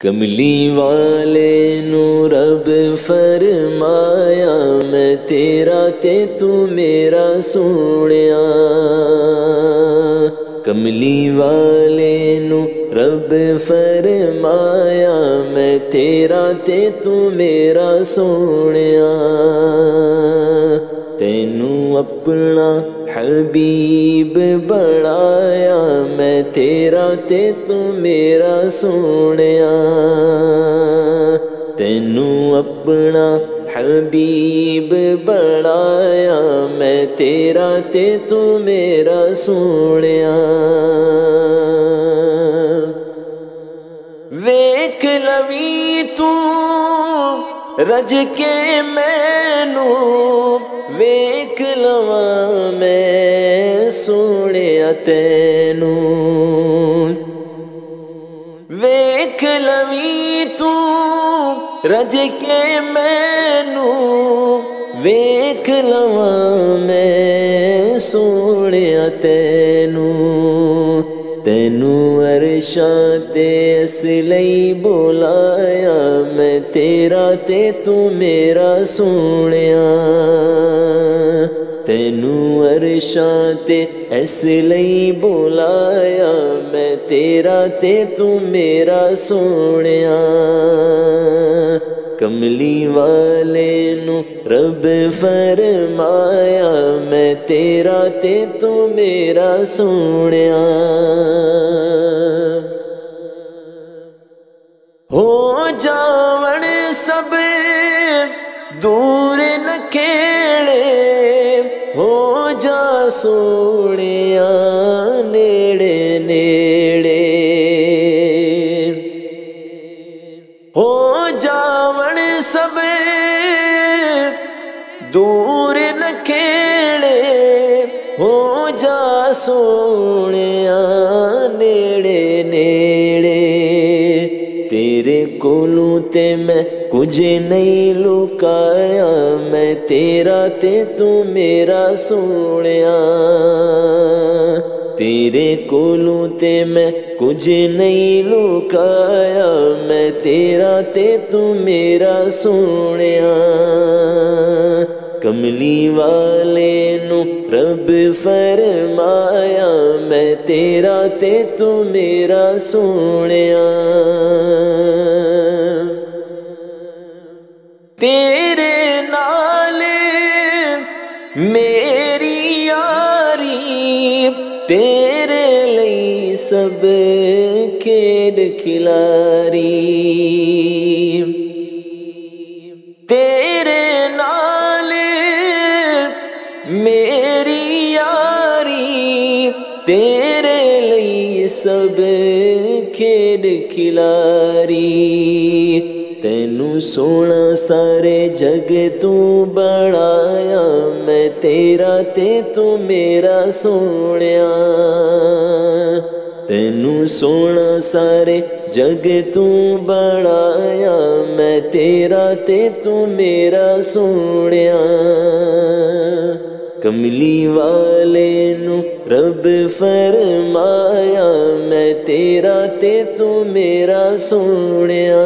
कमली वाले नू रब फरमाया, मैं तेरा ते तू मेरा सोनिया। कमली वाले रब फरमाया, मैं तेरा ते तू मेरा सोनिया। तेनू अपना हबीब बढ़ाया मैं तेरा ते तू मेरा सोनिया। तेनू अपना हबीब बढ़ाया मैं तेरा ते तू मेरा सोनिया। वेख लवी तू, रज के નવા મેં સુણ્યા તેનું ਵੇਖ ਲਵੀ ਤੂੰ ਰਜ ਕੇ ਮੈਨੂੰ ਵੇਖ ਲਵਾਂ ਮੈਂ ਸੋਹਣਿਆ ਤੇ तेनू अरशां ते इसलई बुलाया, मैं तेरा ते तू मेरा सोनिया। तेनू अरशां ते इसलई बुलाया, मैं तेरा ते तू मेरा सोनिया। कमली वाले नू रब फरमाया, मैं तेरा ते तू मेरा सोनिया। हो जावण सब दूर न खेड़े, हो जा सोनिया। दूर न खेड़े हो जा सोनिया नेड़े नेड़े। तेरे कोलों ते मैं कुछ नहीं लुकाया, मैं तेरा ते तू मेरा सोनिया। तेरे कोलों ते मैं कुछ नहीं लुकाया, मैं तेरा ते तू मेरा सोनिया। कमली वाले नू, रब फरमाया, मैं तेरा ते तू मेरा सोनिया। तेरे नाले मेरी यारी, तेरे ਲਈ सब खेड खिलारी। मेरी यारी तेरे लिए सब खेड खिलारी। तेनु सोना सारे जग तू बनाया, मैं तेरा ते तू मेरा सोनिया। तेनु सोना सारे जग तू बनाया, मैं तेरा ते तू मेरा सोनिया। कमली वाले नू रब फरमाया मैं तेरा ते तू मेरा सोनिया